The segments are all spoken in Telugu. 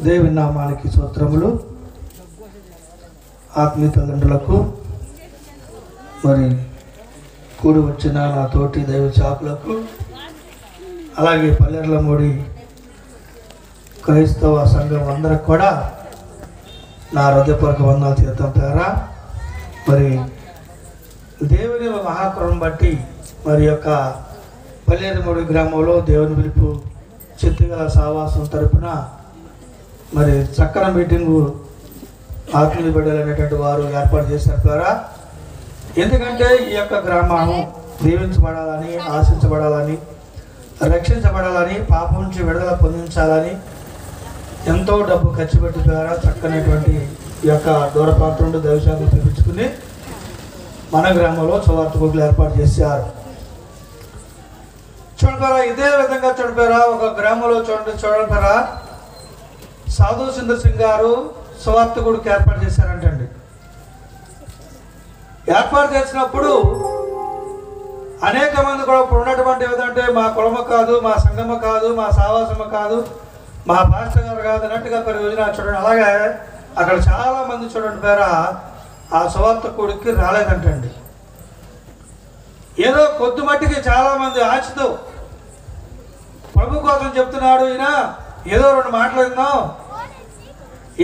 దేవి నామానికి సూత్రములు ఆత్మీయ తల్లిదండ్రులకు మరి కూడి వచ్చిన నా తోటి దైవ చాపులకు అలాగే పల్లెర్లమూడి క్రైస్తవ సంఘం అందరికి కూడా నా హృదయపూర్వక వందనాలు తీర్థం పేరా మరి దేవుని మహాకృపను బట్టి మరి యొక్క పల్లెరుమూడి గ్రామంలో దేవుని పిలుపు చిత్తుగల సావాసం తరపున మరి చక్కన మీటింగు ఆత్మీయ బిడ్డలు అనేటువంటి వారు ఏర్పాటు చేసిన ద్వారా. ఎందుకంటే ఈ యొక్క గ్రామం దీవించబడాలని ఆశించబడాలని రక్షించబడాలని పాపం నుంచి విడుదల పొందించాలని ఎంతో డబ్బు ఖర్చు పెట్టి ద్వారా చక్కనటువంటి ఈ యొక్క దూర ప్రాంతం నుండి దైవశాఖలు పిలిపించుకుని మన గ్రామంలో చవార్త గుడ్లు ఏర్పాటు చేశారు. చూడపరా ఇదే విధంగా చూడపరా ఒక గ్రామంలో చూడండి చూడపరా సాధు సుందర్ సింగ్ గారు సువార్త గుడికి ఏర్పాటు చేశారంటండి. ఏర్పాటు చేసినప్పుడు అనేక మంది కూడా ఇప్పుడు ఉన్నటువంటి ఏదంటే మా కులమ కాదు మా సంగమ కాదు మా సావాసమ కాదు మా పాస్టర్ గారు కాదు అన్నట్టుగా మరి యోజన చూడండి. అలాగే అక్కడ చాలా మంది చూడండి పేర ఆ సువార్త కొడుక్కి రాలేదంటండి. ఏదో కొద్ది మట్టికి చాలా మంది ఆశతో ప్రభు కోసం చెప్తున్నాడు ఈయన ఏదో రెండు మాటలు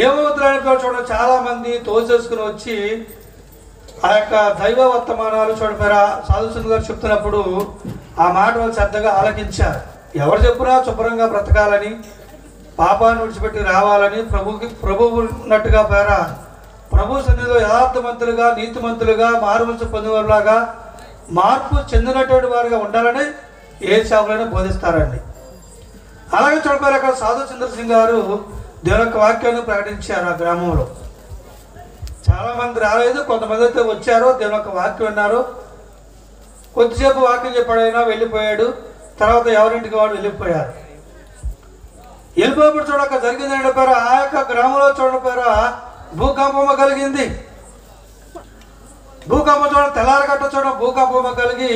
ఏమవుతున్నారని చూడండి చాలా మంది తోసేసుకుని వచ్చి ఆ యొక్క దైవ వర్తమానాలు చూడపారా సాధుసుని గారు చెప్తున్నప్పుడు ఆ మాట వాళ్ళు శ్రద్ధగా ఆలకించారు. ఎవరు చెప్పినా శుభ్రంగా బ్రతకాలని పాపాన్ని విడిచిపెట్టి రావాలని ప్రభుకి ప్రభువు ఉన్నట్టుగా పేర ప్రభు సన్నిధిలో యథార్థమంతులుగా నీతిమంతులుగా మారుమనసు పొందినలాగా మార్పు చెందినటువంటి వారిగా ఉండాలని ఏ సేవలైనా బోధిస్తారండి. అలాగే చూడపారు అక్కడ సాధు చంద్రసింగ్ గారు దేవుని యొక్క వాక్యాన్ని ప్రకటించారు ఆ గ్రామంలో. చాలా మంది రాలేదు కొంతమంది అయితే వచ్చారు దేవుని యొక్క వాక్యం విన్నారు. కొద్దిసేపు వాక్యం చెప్పాడైనా వెళ్ళిపోయాడు తర్వాత ఎవరింటికి వాడు వెళ్ళిపోయారు. వెళ్ళిపోయినప్పుడు చూడక జరిగింది పేరు? ఆ యొక్క గ్రామంలో చూడకపోయారా భూకంపము కలిగింది. భూకంపం చూడ తెల్లారగట్ట చూడ భూకంపము కలిగి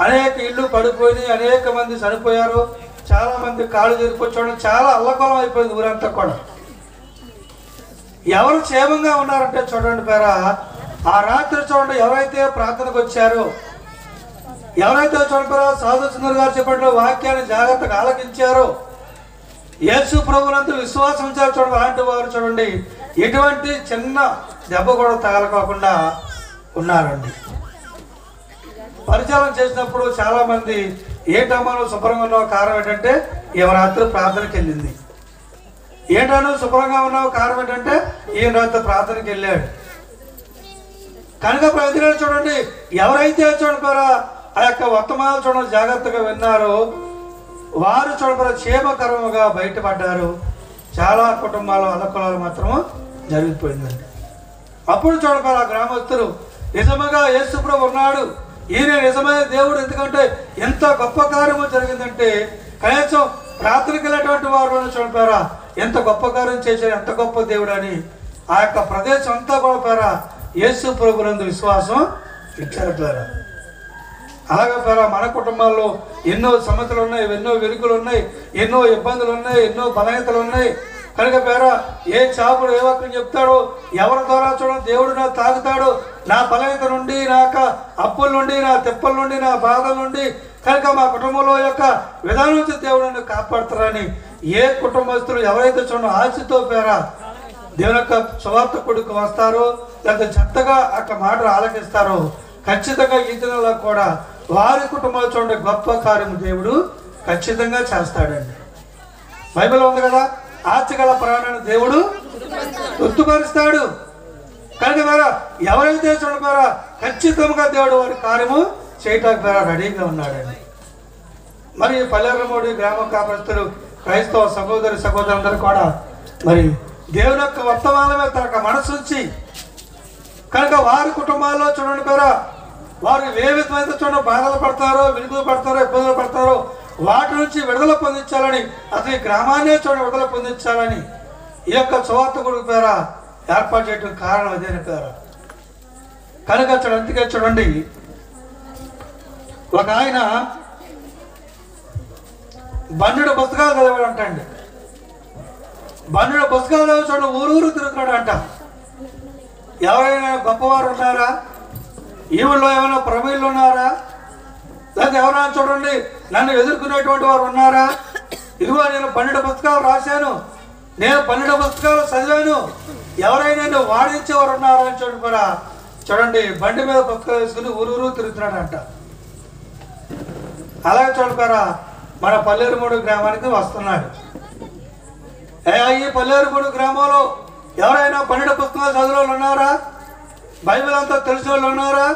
అనేక ఇళ్ళు పడిపోయినాయి అనేక మంది చనిపోయారు. చాలా మంది కాళ్ళు తిరిగిపోయి చాలా అల్లకోలం అయిపోయింది ఊరంతా కూడా. ఎవరు క్షేమంగా ఉన్నారంటే చూడండి పేరా ఆ రాత్రి చూడండి ఎవరైతే ప్రార్థనకు వచ్చారో ఎవరైతే చూడండి పేరా సాధు సుందర్ గారు చెప్పిన వాక్యాన్ని జాగ్రత్తగా ఆలకించారో యేసు ప్రభులంతా విశ్వాసం ఉంచారు చూడండి అలాంటి వారు చూడండి ఎటువంటి చిన్న దెబ్బ కూడా తగలకోకుండా ఉన్నారండి. పరిచయం చేసినప్పుడు చాలా మంది ఏంటమ్మా నువ్వు శుభ్రంగా ఉన్నావు? కారణం ఏంటంటే ఈమె రాత్రి ప్రార్థనకి వెళ్ళింది. ఏంటను శుభ్రంగా ఉన్నావు? కారణం ఏంటంటే ఈయన రాత్రి ప్రార్థనకి వెళ్ళాడు. కనుక ప్రజలు చూడండి ఎవరైతే చూడపారా ఆ యొక్క వర్తమానాలు చూడండి జాగ్రత్తగా విన్నారో వారు చూడపారా క్షేమకరముగా బయటపడ్డారు. చాలా కుటుంబాలు అల్లకొలాలు మాత్రము జరిగిపోయిందండి. అప్పుడు చూడపారా గ్రామస్తులు నిజముగా యేసుప్రభు ఉన్నాడు. ఈయన నిజమైన దేవుడు ఎందుకంటే ఎంత గొప్ప కార్యము జరిగిందంటే కనీసం ప్రార్థనకి వెళ్ళేటువంటి వారు చూడపారా ఎంత గొప్ప కార్యం చేశాడు ఎంత గొప్ప దేవుడు అని ఆ యొక్క ప్రదేశం అంతా కూడా పేరా యేసు ప్రభులందు విశ్వాసం ఇచ్చారు పేరా? అలాగే పేరా మన కుటుంబాల్లో ఎన్నో సమస్యలు ఉన్నాయి ఎన్నో వెలుగులు ఉన్నాయి ఎన్నో ఇబ్బందులు ఉన్నాయి ఎన్నో బలహీనతలు ఉన్నాయి. కనుక పేర ఏ చాపుడు ఏ ఒక్కరు చెప్తాడో ఎవరి ద్వారా చూడండి దేవుడు నా తాగుతాడు. నా బలహీత నుండి నా యొక్క అప్పుల నుండి నా తెప్పల నుండి నా బాధల నుండి కనుక మా కుటుంబంలో యొక్క విధానం నుంచి దేవుడు నన్ను కాపాడుతారని ఏ కుటుంబస్తులు ఎవరైతే చూడండి ఆశతో పేర దేవుని యొక్క సువార్త కొడుకు వస్తారో లేకపోతే చెత్తగా అక్క మాటలు ఆలకిస్తారో ఖచ్చితంగా ఈ దినంలో కూడా వారి కుటుంబాలు చూడండి గొప్ప కార్యము దేవుడు ఖచ్చితంగా చేస్తాడండి. బైబిల్ ఉంది కదా ఆచగల ప్రాణాన్ని దేవుడు తృప్తిపరుస్తాడు. కనుక ద్వారా ఎవరైతే చూడపారా ఖచ్చితంగా దేవుడు వారి కార్యము చేయటానికి ద్వారా రెడీగా ఉన్నాడండి. మరి పల్లెరమూడి గ్రామ కాపస్తులు క్రైస్తవ సహోదరి సహోదరులందరూ కూడా మరి దేవుని యొక్క వర్తమానం మీద మనసు ఉంచి కనుక వారి కుటుంబాల్లో చూడండి పేరా వారు ఏ విధమైన చూడండి బాధలు పడతారో విలుగులు పడతారో ఇబ్బందులు పడతారో వాటి నుంచి విడుదల పొందించాలని అతని గ్రామాన్నే చూడండి విడుదల పొందించాలని ఈ యొక్క సువార్త కొడుకు పేర ఏర్పాటు చేయడం కారణం అదే పేర. కనుక చూడండి అందుకే చూడండి. ఒక ఆయన బండు పుస్తకాలు చదివాడు అంటండి బండు పుస్తకాలు చూడ ఊరూరు తిరుగుతున్నాడు అంట ఎవరైనా గొప్పవారు ఉన్నారా? ఈవుల్లో ఏమైనా ప్రమీళ్ళు ఉన్నారా? లేదా ఎవరైనా చూడండి. నన్ను ఎదుర్కొనేటువంటి వారు ఉన్నారా? ఇదిగో నేను పన్నెండు పుస్తకాలు రాశాను. నేను పన్నెండు పుస్తకాలు చదివాను. ఎవరైనా నేను వాడించేవారు ఉన్నారా అని చూడండి మరి. చూడండి బండి మీద పుస్తకాలు వేసుకుని ఊరూరు తిరుగుతున్నాడంట. అలాగే చూడపారా మన పల్లెరుమూడు గ్రామానికి వస్తున్నాడు. ఈ పల్లెరుమూడు గ్రామంలో ఎవరైనా పన్నెండు పుస్తకాలు చదివిన ఉన్నారా? బైబిల్ అంతా తెలిసిన వాళ్ళు ఉన్నారా?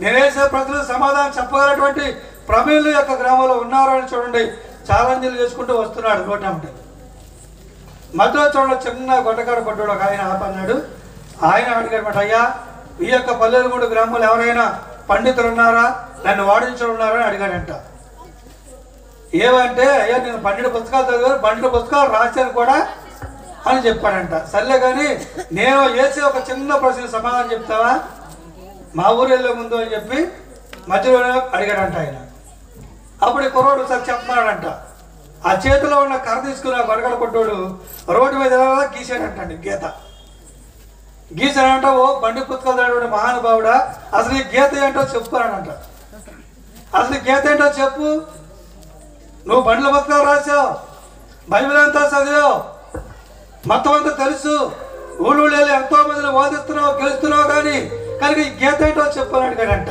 నేనేసే ప్రజలకు సమాధానం చెప్పగలటువంటి ప్రమేయుల యొక్క గ్రామంలో ఉన్నారా అని చూడండి. ఛాలెంజ్లు చేసుకుంటూ వస్తున్నాడు నోటంటే మధ్యలో చూడండి చిన్న గొడ్డకాడ పడ్డాడు ఒక ఆయన ఆపన్నాడు ఆయన అడిగాడమాట అయ్యా ఈ యొక్క పల్లెరుమూడు గ్రామంలో ఎవరైనా పండితులు ఉన్నారా? నన్ను వాడించులు ఉన్నారా? అని అడిగాడంట. ఏమంటే అయ్యా నేను పన్నెండు పుస్తకాలు చదివాను పన్నెండు పుస్తకాలు రాశాను కూడా అని చెప్పాడంట. సర్లే కానీ నేను వేసే ఒక చిన్న ప్రశ్న సమాధానం చెప్తావా? మా ఊరు ముందు అని చెప్పి మధ్యలో అడిగాడంట ఆయన. అప్పుడు కుర్రోడు సార్ చెప్తున్నాడంట ఆ చేతిలో ఉన్న కర్ర తీసుకుని గొడగడ కొట్టోడు రోడ్డు మీద గీసాడంటండి గీత. గీసాడంట ఓ బండి పుస్తకాలు చదివాడు మహానుభావుడా అసలు ఈ గీత ఏంటో చెప్పుకోరాడంట అసలు గీత ఏంటో చెప్పు. నువ్వు బండ్ల పుస్తకాలు రాసావు బైబిల్ అంతా చదివావు మొత్తం అంతా తెలుసు. ఊళ్ళు వెళ్ళి ఎంతో మందిని ఓదిస్తున్నావు గెలుస్తున్నావు కానీ కనుక ఈ గీత ఏంటో చెప్పాను అడిగాడంట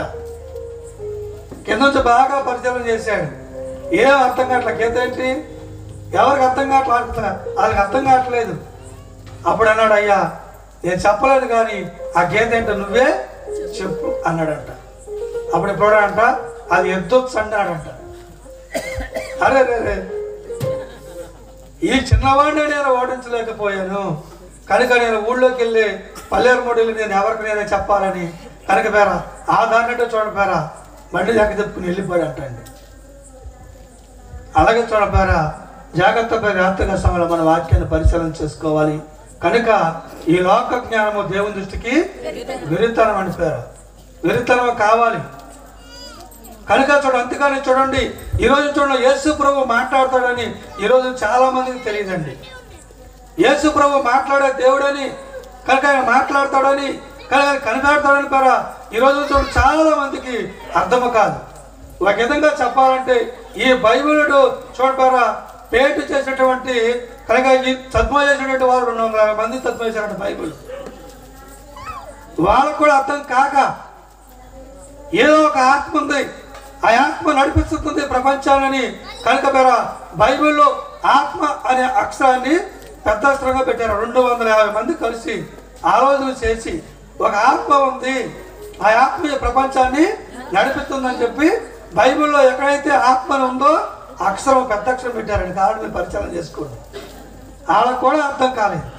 కింద నుంచి బాగా పరిచయం చేశాడు. ఏం అర్థం కావట్లే గీత ఏంటి? ఎవరికి అర్థం కావట్లే వాళ్ళకి అర్థం కావట్లేదు. అప్పుడు అన్నాడు అయ్యా నేను చెప్పలేదు కానీ ఆ గీత ఏంటో నువ్వే చెప్పు అన్నాడంట. అప్పుడు ఇప్పుడు అంట అది ఎద్దొచ్చు అన్నాడంట అరే రే రే ఈ చిన్నవాడిని నేను ఓడించలేకపోయాను. కనుక నేను ఊళ్ళోకి వెళ్ళి పల్లెరు నేను ఎవరికి నేనే చెప్పాలని. కనుక పేరా ఆ దాన్నట్టు చూడపేరా బండి జాగ్రత్త చెప్పుకుని వెళ్ళిపోయాడు అంటండి అలాగే చూడపేరా జాగ్రత్త జాగ్రత్తగా సమయంలో మన వాక్యాన్ని పరిశీలన చేసుకోవాలి. కనుక ఈ లోక జ్ఞానము దేవుని దృష్టికి విరితనం అని పేరు. విరితనం కావాలి. కనుక చూడండి అంతగానే చూడండి ఈరోజు చూడండి యేసు ప్రభు మాట్లాడతాడని ఈరోజు చాలా మందికి తెలియదండి. యేసు ప్రభు మాట్లాడే దేవుడని కనుక ఆయన మాట్లాడతాడని కనుక ఆయన కనిపెడతాడని పరా ఈరోజు చాలా మందికి అర్థము కాదు. ఒక విధంగా చెప్పాలంటే ఈ బైబిలుడు చూడపారా పేటు చేసినటువంటి కనుక ఈ చేసినటువంటి వారు రెండు వందల యాభై మంది తత్వ చేసినటువంటి బైబిల్. వాళ్ళకు కూడా అర్థం కాక ఏదో ఒక ఆత్మ ఉంది. ఆ ఆత్మ నడిపిస్తుంది ప్రపంచాలని కనుక పేర బైబిల్లో ఆత్మ అనే అక్షరాన్ని పెద్ద పెట్టారు. రెండు వందల యాభై మంది కలిసి ఆలోచన చేసి ఒక ఆత్మ ఉంది. ఆ ఆత్మ ప్రపంచాన్ని నడిపిస్తుందని చెప్పి బైబిల్లో ఎక్కడైతే ఆత్మ ఉందో అక్షరం పెద్ద అక్షరం పెట్టారండి. కారణం పరిచయం చేసుకోండి. వాళ్ళకు కూడా అర్థం కాలేదు.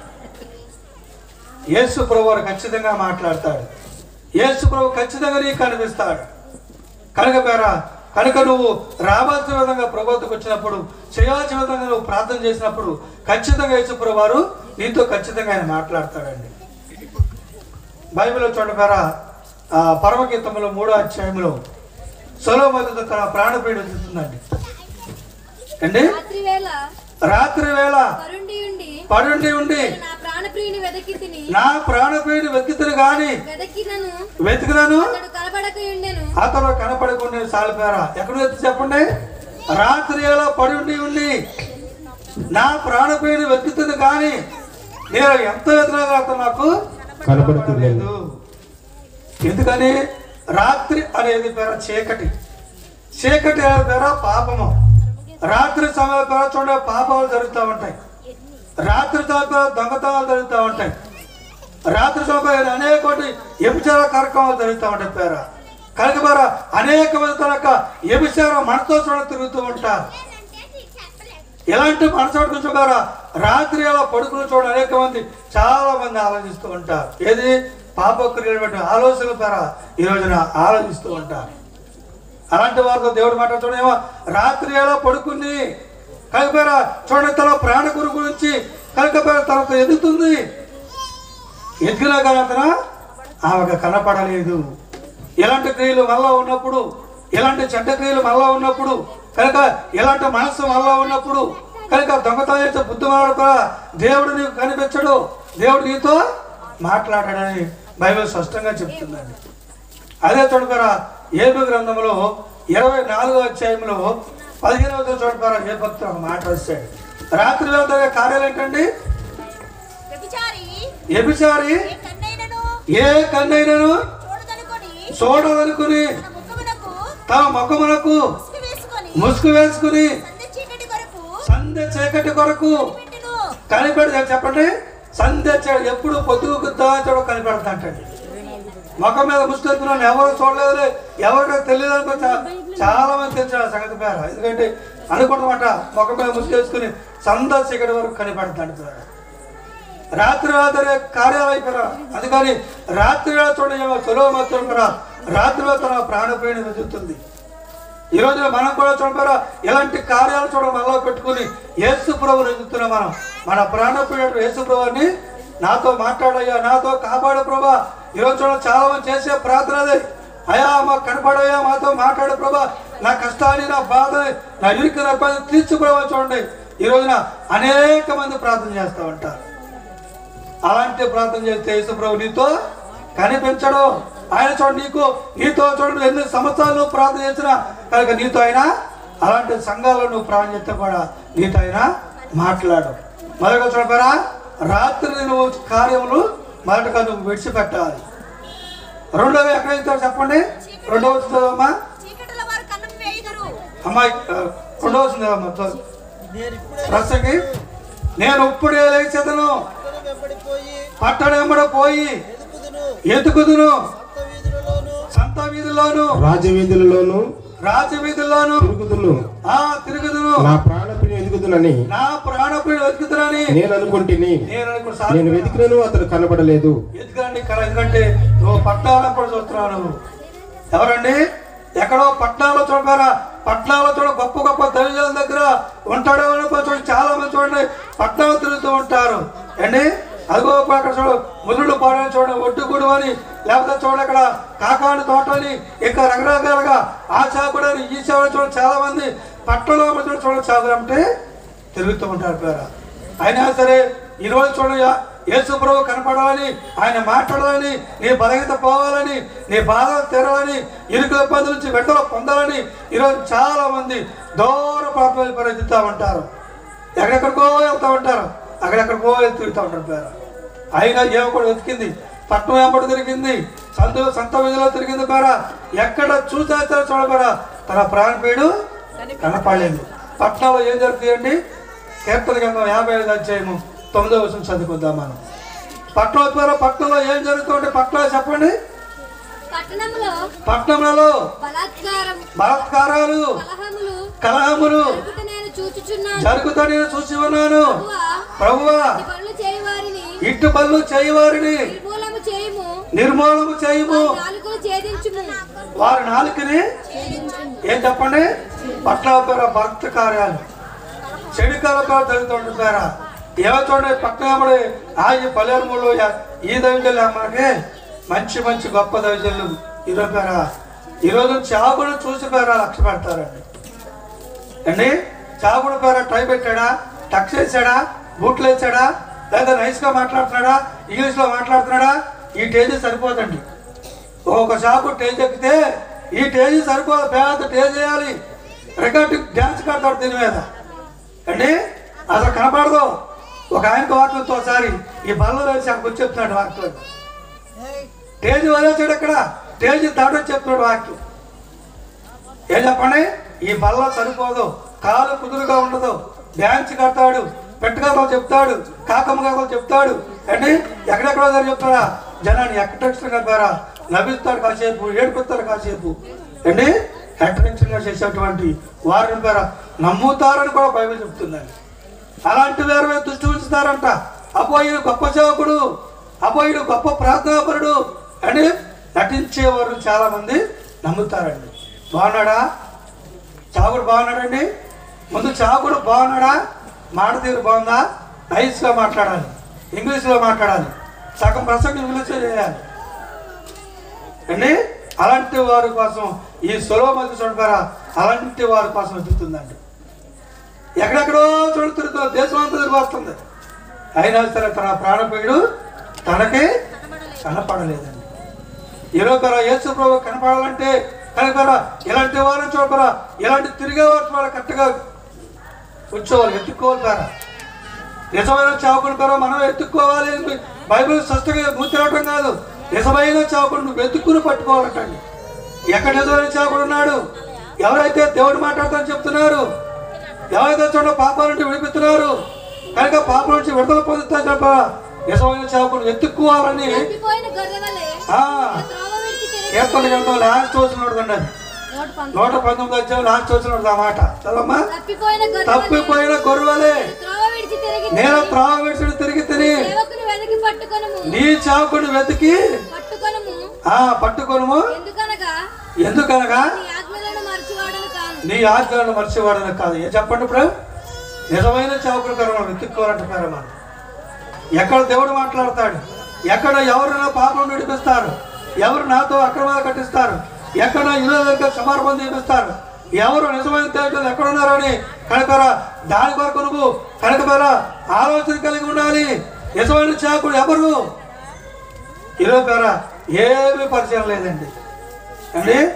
యేసు ప్రభు వారు ఖచ్చితంగా మాట్లాడతాడు. యేసు ప్రభు ఖచ్చితంగా నీకు కనిపిస్తాడు. కనుక పేరా కనుక నువ్వు రావాల్సిన విధంగా ప్రభుత్వకు వచ్చినప్పుడు చేయాల్సిన విధంగా నువ్వు ప్రార్థన చేసినప్పుడు ఖచ్చితంగా యేసు ప్రభు వారు నీతో ఖచ్చితంగా ఆయన మాట్లాడతాడండి. బైబిల్లో చూడపేరా పరమగీతంలో మూడో అధ్యాయంలో సొలోమతితో తన ప్రాణపీడ చూస్తుందండి. అండి రాత్రి వేళ పరుండి ఉండి ప్రాణప్రియుని వెదకి తిని నా ప్రాణపీడి వెతికితును గాని వెదకినను వెతికినాను? అతడు కనబడక ఉండెను అతను కనపడకుండా సాలిపోయారా ఎక్కడ వెతి చెప్పండి? రాత్రి ఎలా పడి ఉండి ఉండి నా ప్రాణపీడి వెతుకుతుంది కానీ నేను ఎంత వెతికినా అతను నాకు? కనపడుతలేదు. ఎందుకని? రాత్రి అనేది పేర చీకటి. చీకటి పేర పాపము. రాత్రి సమయ పేర చూడ పాపాలు జరుగుతూ ఉంటాయి. రాత్రి సమయ దొంగతనాలు జరుగుతూ ఉంటాయి. రాత్రి సమయం అనేక వ్యభిచార కార్యక్రమాలు జరుగుతూ ఉంటాయి పేర. కనుక పేర అనేక మంది తనక వ్యభిచారం మనతో చూడ తిరుగుతూ ఉంటారు. ఎలాంటి మనసు కూర్చోగారా రాత్రి అలా పడుకుని చూడ అనేక మంది చాలా మంది ఆలోచిస్తూ ఉంటారు. ఏది? పాపక్రియటువంటి ఆలోచన పేర ఈ రోజున ఆలోచిస్తూ ఉంటారు. అలాంటి వారితో దేవుడు మాట్లాడుతున్నాడు రాత్రి ఎలా పడుకుని కనుక చూడండి తన ప్రాణ గురు గురించి కనుక తనతో ఎదుగుతుంది. ఎదిగినా కానీ అతను? ఆమెకు కనపడలేదు ఎలాంటి క్రియలు మళ్ళా ఉన్నప్పుడు ఎలాంటి చెడ్డ క్రియలు మళ్ళా ఉన్నప్పుడు కనుక ఎలాంటి మనస్సు మళ్ళా ఉన్నప్పుడు కనుక దొంగతనం చేసే బుద్ధిమానుడు కూడా దేవుడు నీకు కనిపించడు. దేవుడు నీతో మాట్లాడాడని బైబిల్ స్పష్టంగా చెప్తుందండి అదే తొడుకరా ఏబి గ్రంథంలో ఇరవై నాలుగో అధ్యాయంలో పదిహేనవ చూడకరా ఏ భక్తుడు ఒక మాట రాశాడు. రాత్రి వేళ జరిగే కార్యాలు ఏంటండి? ఎబిసారి ఏ కన్నైనను చూడదనుకొని తమ ముఖమునకు ముసుగు వేసుకొని ముసుగు సంధ్య చీకటి కొరకు సంధ్య చీకటి కొరకు పెట్టెను. కనిపెడతా చెప్పండి? సంధ్య ఎప్పుడు పొద్దుగుద్దా చూడ కనిపెడతాంటండి ముఖం మీద ముసుకెత్తున్నాను ఎవరు చూడలేదు ఎవరికో తెలియదు చాలా మంది తెలిసిన సంగతి పేర. ఎందుకంటే అనుకుంటామట ముఖం మీద ముసుగేసుకుని సంధ్య చీకటి వరకు కనిపెడతాడు పేర రాత్రి రాత్రి కార్యాలు అయిపోయారా అందుకని రాత్రి వేళ చూడండి సులభ మాత్రం రాత్రి తన ప్రాణపోయిన వెతుకుతుంది. ఈ రోజు మనం కూడా చూడరా ఇలాంటి కార్యాలు చూడ మనలో పెట్టుకుని యేసు ప్రభుని ఎదుగుతున్నాం మనం. మన ప్రాణప్రియుడు యేసు ప్రభుని నాతో మాట్లాడయ్యా నాతో కాపాడు ప్రభా. ఈరోజు చూడ చాలా మంది చేసే ప్రార్థన అదే. అయా మా కనపడయా మాతో మాట్లాడు ప్రభా. నా కష్టాన్ని నా బాధని నా ఇరుకు నా పని చూడండి. ఈ రోజున అనేక మంది ప్రార్థన చేస్తూ ఉంటారు. అలాంటి ప్రార్థన చేస్తే యేసుప్రభు నీతో కనిపించడం. ఆయన చూడు నీకు నీతో చూడండి ఎన్ని సంవత్సరాలు నువ్వు ప్రార్థన చేసినా కనుక నీతో అయినా అలాంటి సంఘాలు నువ్వు ప్రార్థన చేస్తే కూడా నీతో అయినా మాట్లాడు. మరొక చూడకరా రాత్రి నువ్వు కార్యములు మొదటగా నువ్వు విడిచిపెట్టాలి. రెండవ ఎక్కడ చెప్పండి. రెండవ వేయుదురు. అమ్మాయి రెండవ చదవమ్మా చదువు. ప్రసంగి నేను ఇప్పుడే లేచెదను. వెంబడ పోయి ఎదుకుదును ఎతుకుదును సంత వీధిలోను. రాజవీధులలోను. తిరుగుదును. ఆ తిరుగుదును. నా నేను అనుకుంటుని నేను నేను వెతికినను అతడు కనబడలేదు. ఎందుకంటే నువ్వు చూస్తున్నావు నువ్వు ఎవరండి? ఎక్కడో పట్టణాల్లో చూడగారా పట్టణాల్లో చూడ గొప్ప గొప్ప దళితుల దగ్గర ఉంటాడో చూడండి. చాలా మంది చూడండి. పట్టణాలు తిరుగుతూ ఉంటారు. అండి అదిగో అక్కడ చూడు. ముదుడు పాడని చూడండి. ఒడ్డుగూడు అని లేకపోతే చూడండి అక్కడ కాకాని తోట అని ఇంకా రకరకాలుగా ఆ చాకుడు ఈ చాకుడు చూడండి చాలా మంది పట్టణంలో చూడండి చూడండి చాకులు అంటే తిరుగుతూ ఉంటారు పేరు. అయినా సరే ఈరోజు చూడయ్యా యేసు ప్రభు కనపడాలని ఆయన మాట్లాడాలని నీ బలహీత పోవాలని నీ బాధలు తీరాలని ఇరుకు ఇబ్బంది నుంచి విడుదల పొందాలని ఈరోజు చాలా మంది దూర ప్రాంతాలు పరిగెత్తుతూ ఉంటారు. ఎక్కడెక్కడికో వెళ్తూ ఉంటారు. అక్కడెక్కడికో తిరుగుతూ ఉంటారు పేరు. అయినా ఏమో కూడా వెతికింది. పట్నం వెంబడి తిరిగింది సంత సంత వీధిలో తిరిగింది పేర ఎక్కడ చూసా చూడబేరా తన ప్రాణపేడు కనపడలేదు. పట్నంలో ఏం జరుగుతుందండి? కీర్తన గ్రంథం యాభై ఐదు అధ్యాయము తొమ్మిదో వచ్చిన చదువుకుందాం మనం. పట్నం ద్వారా పట్నంలో ఏం జరుగుతుంటే పట్నం చెప్పండి. పట్టణంలో పట్టణంలో బలాత్కారం బలాత్కారాలు కలహములు జరుగుతా నేను చూసి ఉన్నాను ప్రభువా, ఇటు పనులు చేయవారిని నిర్మూలము చేయము. వారి నాలుకని ఏం చెప్పండి? పట్టణ పేర భక్త కార్యాలు. చెడుకాల పేర జరుగుతుంటారా ఏమో చూడండి పట్టణంలో ఆగి పల్లెరుములు ఈ దైవజల్లు మనకి. మంచి మంచి గొప్ప దైవజల్లు ఈరోజు పేర ఈరోజు చాకుడు చూసి పేర లక్ష్య పెడతారండి. అండి చాకుడు పేర టై పెట్టాడా? టక్స్ వేసాడా బూట్లు వేసాడా లేదా నైస్గా మాట్లాడుతున్నాడా? ఇంగ్లీష్లో మాట్లాడుతున్నాడా? ఈ టేజీ సరిపోదండి. ఒక షాపు టేజ్ ఎక్కితే ఈ టేజీ సరిపోదు పేద టేజ్ చేయాలి రికార్డు డ్యాన్స్ కడతాడు దీని మీద. అండి అసలు కనపడదు. ఒక ఆయనకు వాక్యంతో ఒకసారి ఈ బల్ల వేసి అక్కడికి వచ్చి చెప్తున్నాడు వాక్యం. తేజు వదిలేసాడు అక్కడ. తేజు తాడు చెప్తున్నాడు వాక్యం. ఏం చెప్పండి ఈ బల్ల సరిపోదు కాలు కుదురుగా ఉండదు. డ్యాన్స్ కడతాడు. పెట్టగలతో చెప్తాడు. కాకమ్మ కథలు చెప్తాడు. అండి ఎక్కడెక్కడో దగ్గర చెప్తారా? జనాన్ని ఎక్కడెక్కడ కలిపారా నవ్విస్తాడు కాసేపు ఏడుపుతాడు కాసేపు. అండి ఎక్కడెక్కడ చేసేటువంటి వారిని పేర నమ్ముతారని కూడా బైబిల్ చెప్తుందండి. అలాంటి వారి మీద దృష్టి ఉంచుతారంట. అపోయిడు గొప్ప సేవకుడు అపోయిడు గొప్ప ప్రార్థనాపరుడు అని నటించేవారు చాలామంది నమ్ముతారండి. బాగున్నాడా? చాకుడు బాగున్నాడండి? ముందు చాకుడు బాగున్నాడా? మాట తీరు బాగుందా? నైస్గా మాట్లాడాలి. ఇంగ్లీష్లో మాట్లాడాలి. సగం ప్రసంగం ఇంగ్లీష్లో చేయాలి. అండి అలాంటి వారి కోసం ఈ సులభ మధ్య చూడగారా అలాంటి వారి కోసం వెతుకుతుందండి ఎక్కడెక్కడో చోటు తిరుగుతుంది దేశం అంతా తిరిగి వస్తుంది. అయినా సరే తన ప్రాణప్రియుడు తనకి కనపడలేదండి. ఈరోజు యేసు ప్రభు కనపడాలంటే కనుకరా ఇలాంటి వారిని చూడకరా తిరిగే వారు చూడాలి కరెక్ట్గా కూర్చోవాలి ఎత్తుక్కోవాలి కదా నిజమైన చావుకుని కరా మనం ఎత్తుక్కోవాలి అని బైబిల్ స్పష్టంగా ముద్రవటం కాదు. నిజమైన చావుకుని నువ్వు వెతుక్కుని పట్టుకోవాలంటండి. ఎక్కడ నిజమైన చావుకుడు ఉన్నాడు? ఎవరైతే దేవుడు మాట్లాడతారని చెప్తున్నారు? ఎవరైతే చూడ పాపాల నుండి విడిపిస్తున్నారు? కనుక పాపం నుంచి విడుదల పొందుతా చెప్ప నిజమైన చావుకుని ఎత్తుక్కోవాలని కీర్తన గ్రంథం లాస్ట్ వచ్చినోడు అండి అది నోట పంతొమ్మిది అధ్యాయం లాస్ట్ వచ్చినోడు ఆ మాట. చదవమ్మా. తప్పిపోయిన గొర్రె వలె తప్పిపోయిన గొర్రెలే త్రోవ విడిచి తిరిగి నేను తిరిగి నీ చావుకుని వెతికి ఆ పట్టుకొనుము. ఎందుకనగా? నీ ఆజ్ఞలను మరచివాడను కాదు. ఏం చెప్పండి ఇప్పుడు? నిజమైన చావుకుని కర్మ వెతుక్కోవాలంటే మనం ఎక్కడ దేవుడు మాట్లాడతాడు? ఎక్కడ ఎవరు పాపం నడిపిస్తారు? ఎవరు నాతో అక్రమాలు కట్టిస్తారు? ఎక్కడ ఇల్లు దగ్గర చేపిస్తారు? ఎవరు నిజమైన దేవుడు ఎక్కడున్నారని కనుకర దాని కొరకు నువ్వు కనుకర ఆలోచన కలిగి ఉండాలి. నిజమైన చాకుడు ఎవరు? ఈరోజు పేర ఏమీ పరిచయం లేదండి. అండి